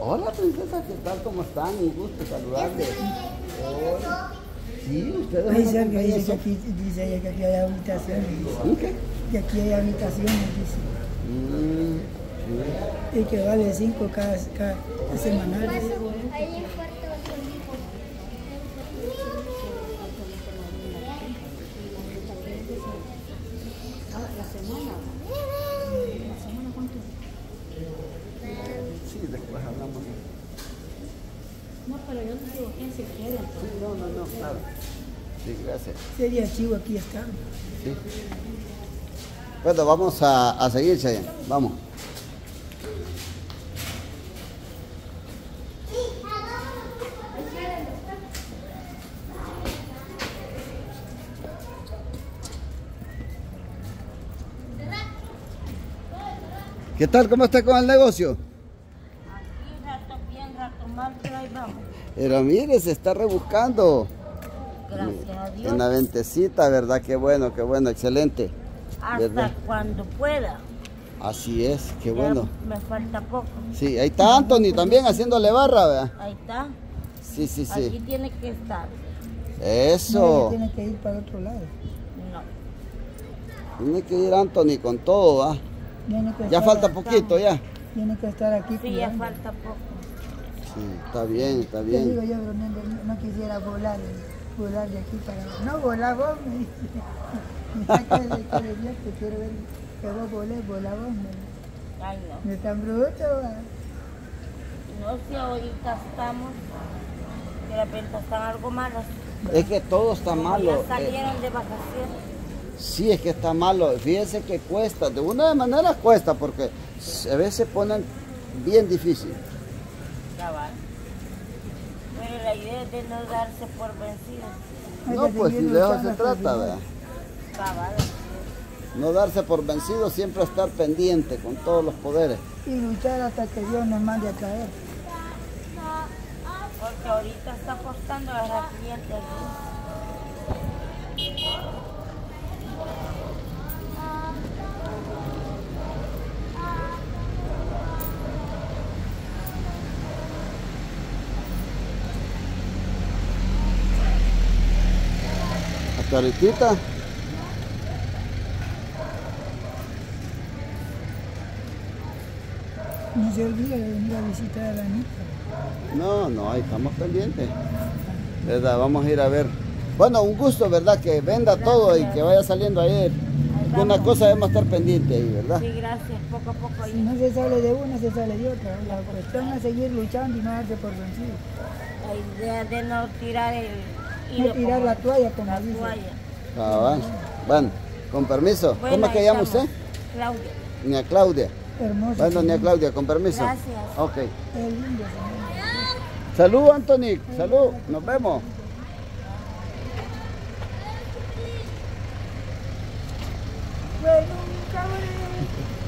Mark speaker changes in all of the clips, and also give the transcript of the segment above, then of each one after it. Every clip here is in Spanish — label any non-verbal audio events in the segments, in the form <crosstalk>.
Speaker 1: Hola princesa, ¿qué tal? ¿Cómo están? Un gusto saludarles. Hola. Sí, ustedes
Speaker 2: Ahí cerca dice que aquí, dice ella que aquí hay habitaciones, dice.
Speaker 1: ¿Un qué?
Speaker 2: que aquí hay habitaciones, dice.
Speaker 1: Mm, sí.
Speaker 2: Y que vale cinco cada, cada semanal. dice.
Speaker 3: Ahí en cuarto conmigo.
Speaker 1: Sí, después hablamos.
Speaker 4: No, pero yo no digo quién se queda.
Speaker 1: Sí, no. Sí, gracias.
Speaker 2: Sería chivo aquí estar.
Speaker 1: Sí. Bueno, vamos a, a seguir, Chayanne. Vamos. ¿Qué tal? ¿Cómo está con el negocio?
Speaker 4: Aquí rato bien, rato mal, pero ahí vamos.
Speaker 1: Pero mire, se está rebuscando
Speaker 4: Gracias a Dios.
Speaker 1: en la ventecita, ¿verdad? Qué bueno, qué bueno, excelente.
Speaker 4: Hasta
Speaker 1: ¿verdad?
Speaker 4: cuando pueda.
Speaker 1: Así es, qué
Speaker 4: Ya
Speaker 1: bueno.
Speaker 4: Me falta poco.
Speaker 1: Sí, ahí está Anthony también haciéndole barra, ¿verdad?
Speaker 4: Ahí está.
Speaker 1: Sí, sí,
Speaker 4: Aquí
Speaker 1: sí.
Speaker 4: tiene que estar.
Speaker 2: No,
Speaker 1: Eso.
Speaker 2: tiene que ir para otro lado.
Speaker 4: No.
Speaker 1: Tiene que ir Anthony con todo,
Speaker 2: que
Speaker 1: Ya falta poquito, ya.
Speaker 2: Tiene que estar aquí
Speaker 4: Sí, ya falta poco.
Speaker 1: Sí, está bien, está
Speaker 2: Te digo
Speaker 1: bien.
Speaker 2: yo, bromeando, no quisiera volar, volar de aquí para No, volar vos, me dice. <laughs> Que quiero ver que vos volés, vos. me-
Speaker 4: Ay, no.
Speaker 2: No es tan bruto, va.
Speaker 4: No sé, ahorita estamos. Que ventas están algo malas.
Speaker 1: Es que todo está
Speaker 4: Como
Speaker 1: malo.
Speaker 4: Ya
Speaker 1: eh,
Speaker 4: salieron de vacaciones.
Speaker 1: sí, es que está malo. Fíjense que cuesta. De una manera cuesta porque a veces se ponen bien difícil.
Speaker 4: Cabal. Pero la idea es de no darse por vencidos.
Speaker 2: Hay
Speaker 1: No, pues si de eso se trata. ¿verdad?
Speaker 4: Cabal.
Speaker 1: No darse por vencido, siempre estar pendiente con todos los poderes.
Speaker 2: Y luchar hasta que Dios nos mande a caer.
Speaker 4: Porque ahorita está costando agarrar clientes aquí.
Speaker 1: Ahorita.
Speaker 2: No se olvide de venir a visitar a la Anita.
Speaker 1: No, no, ahí estamos pendientes. ¿Verdad? Vamos a ir a ver. Bueno, un gusto, ¿verdad? Que venda todo y que vaya saliendo ahí. De una cosa debemos estar pendientes ahí, ¿verdad?
Speaker 4: Sí, gracias. Poco a poco
Speaker 2: Si
Speaker 4: ahí.
Speaker 2: no se sale de una, se sale de otra. La cuestión es seguir luchando y no darse por vencido.
Speaker 4: La idea de no tirar el
Speaker 2: No tirar la toalla, como
Speaker 4: la
Speaker 2: dice.
Speaker 4: toalla.
Speaker 1: Ah. Bueno, con permiso.
Speaker 4: Bueno,
Speaker 1: ¿Cómo es que llama usted?
Speaker 4: Claudia.
Speaker 1: Nia Claudia.
Speaker 2: Hermoso.
Speaker 1: Bueno,
Speaker 2: señor.
Speaker 1: Claudia, con permiso.
Speaker 4: Gracias.
Speaker 1: Ok.
Speaker 2: Es lindo, señor.
Speaker 1: Salud, Anthony. Salud. Nos vemos.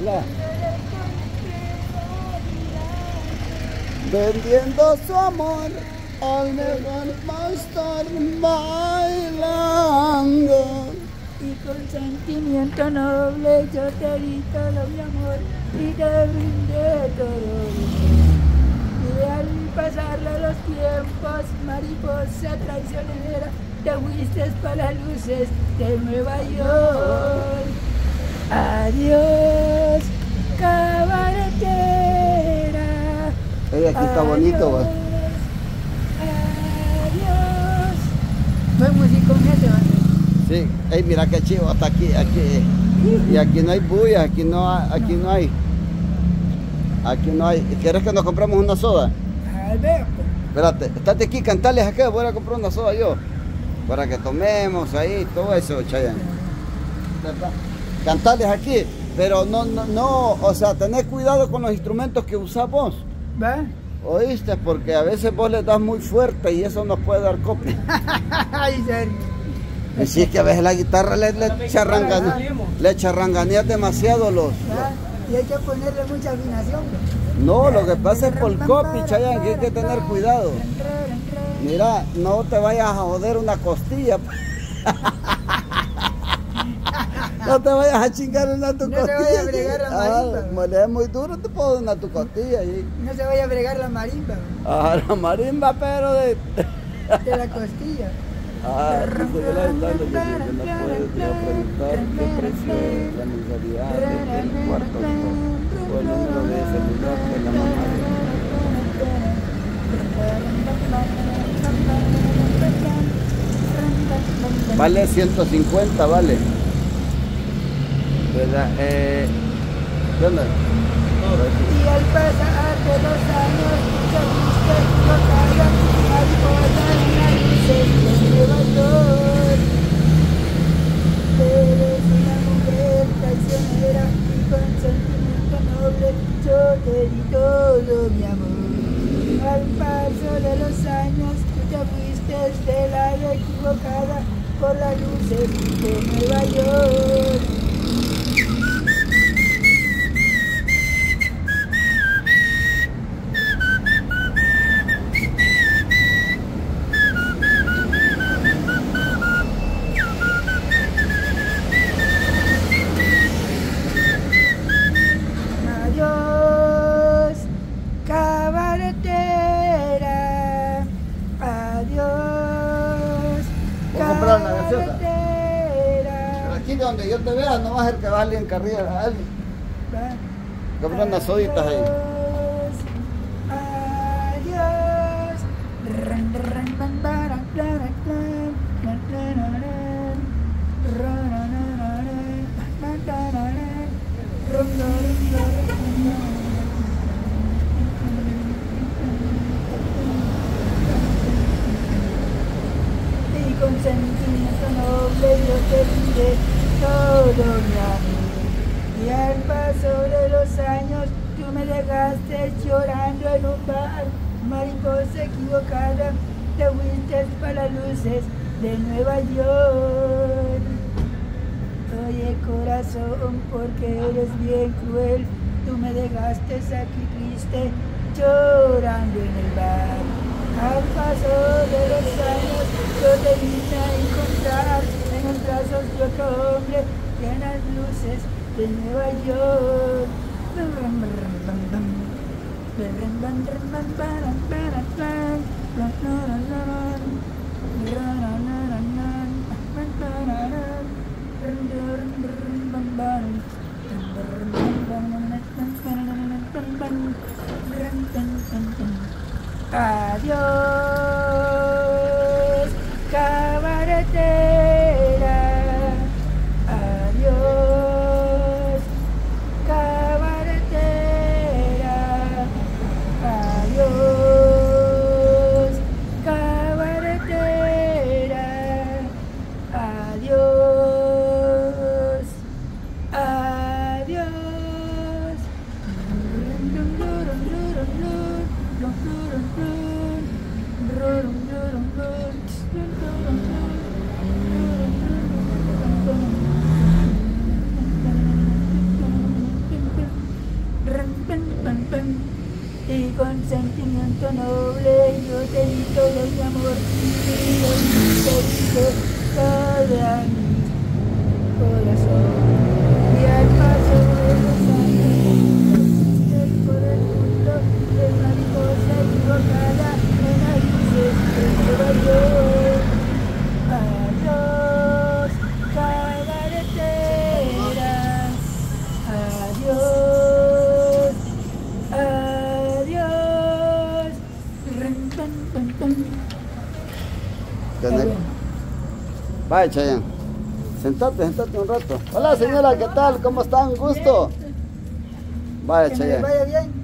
Speaker 1: Hola. Vendiendo su amor al mejor pastor bailando.
Speaker 2: Y con sentimiento noble yo te di todo mi amor y te brindé todo. Y al pasar los tiempos, mariposa traicionera, te fuiste para luces de Nueva York. Adiós, cabaretera.
Speaker 1: Ey, aquí está bonito.
Speaker 2: Ese, ¿va?
Speaker 1: Sí. Ey, mira qué chivo hasta aquí, aquí. Y aquí no hay bulla, aquí no hay, aquí no hay. Aquí no hay. ¿Quieres que nos compremos una soda? Espérate, estate aquí, cantales acá, voy a comprar una soda yo. Para que tomemos ahí, todo eso, Chayanne. ¿Verdad? Cantales aquí, pero no, no, no, o sea, tenés cuidado con los instrumentos que usás vos.
Speaker 2: ¿Va?
Speaker 1: ¿Oíste? Porque a veces vos le das muy fuerte y eso nos puede dar copia. <laughs>
Speaker 2: Ay, Sergio.
Speaker 1: Y si es que a veces la guitarra le, le, le charranganeas demasiado los...
Speaker 2: ¿va? Y hay que ponerle mucha afinación.
Speaker 1: No, lo que pasa es por copy, Chayanne, que hay que tener cuidado. Mira, no te vayas a joder una costilla. <laughs> No te vayas a chingar una tu
Speaker 2: No te
Speaker 1: costilla.
Speaker 2: vayas a fregar la
Speaker 1: Ah,
Speaker 2: marimba.
Speaker 1: le es muy duro, te puedo dar una tu costilla.
Speaker 2: No se vaya a bregar la marimba
Speaker 1: Ah, la marimba, pero de.
Speaker 2: de la costilla. <laughs>
Speaker 1: Ah, dice que la están que no puede te va a preguntar qué precio es la mensualidad del cuarto o el número de celular de la mamá. Vale 150, vale. ¿Verdad? Eh, ¿Qué onda?
Speaker 2: Y al pasar de los años, te fuiste equivocada, mariposa en las luces de Nueva York. Eres una mujer traicionera y con sentimiento noble, yo te di todo mi amor. Al paso de los años, tú te fuiste del lado equivocada por las luces de Nueva York.
Speaker 1: Comprar una aquí donde yo te vea, no va a ser que va alguien carrilla a alguien. Soditas ahí.
Speaker 2: Adiós. Ran, ran, ran, baran, baran, ran, ran, ran, ran, ran. Ran, ran, ran, ran, ran, ran, ran, ran. Ran, ran, ran, ran, ran. y con sentimiento noble yo te diré todo mi amor. Y al paso de los años dejaste llorando en un bar, mariposa equivocada, te fuiste para las luces de Nueva York. Oye corazón, porque eres bien cruel, tú me dejaste aquí triste, llorando en el bar. Al paso de los años yo te vine a encontrar en los brazos de otro hombre las luces de Nueva York. Adiós, noble yo te di todo mi amor
Speaker 1: Vaya, Chayanne. Sentate, sentate un rato. Hola, señora, ¿qué tal? ¿Cómo están? ¿Gusto? Vaya, Chayanne.
Speaker 2: vaya bien.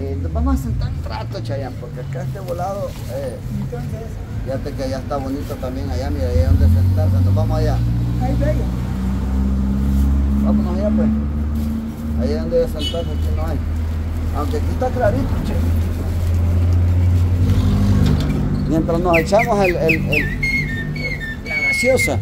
Speaker 1: Eh, nos vamos a sentar un rato, Chayanne, porque acá este volado, eh, fíjate que allá está bonito también, allá, mira, ahí hay donde sentarse, nos vamos allá.
Speaker 2: ahí vaya.
Speaker 1: Vámonos allá, pues. Ahí es donde sentarse, aquí no hay. Aunque aquí está clarito, che. Mientras nos echamos el, el, el- la gaseosa.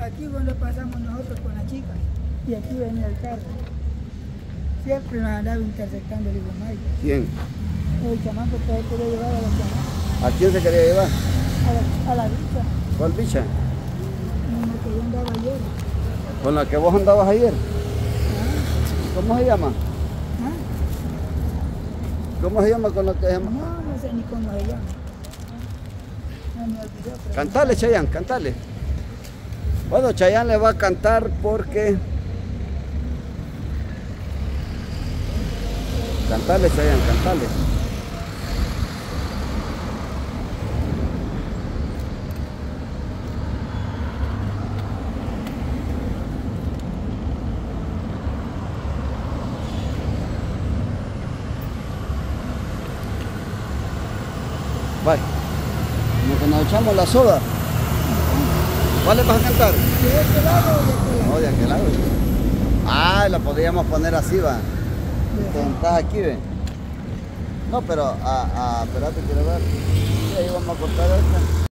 Speaker 2: aquí donde pasamos nosotros con la chica. Y aquí venía el carro. Siempre nos andaba interceptando el hijo Mike.
Speaker 1: ¿Quién?
Speaker 2: El chamaco que quería llevar a la, chama-
Speaker 1: ¿A quién se quería llevar?
Speaker 2: a la, a la bicha.
Speaker 1: ¿Cuál bicha?
Speaker 2: Como que yo andaba ayer.
Speaker 1: ¿Con la que vos andabas ayer?
Speaker 2: ¿Ah?
Speaker 1: ¿Cómo se llama?
Speaker 2: ¿Ah?
Speaker 1: ¿Cómo se llama con la que se llama?
Speaker 2: No, no sé ni cómo se llama. No me olvidó, pero...
Speaker 1: Cantale, Chayanne, cantale. Bueno, Chayanne le va a cantar porque... Cantale, Chayanne, cantale. Bye. Como que nos echamos la soda. ¿Cuál le vas a cantar?
Speaker 2: ¿De este lado de este lado?
Speaker 1: No, de aquel lado. Ah, la podríamos poner así, va. Sentás aquí, ve. No, pero, ah, ah, espérate, quiero ver. Ahí vamos a cortar esta.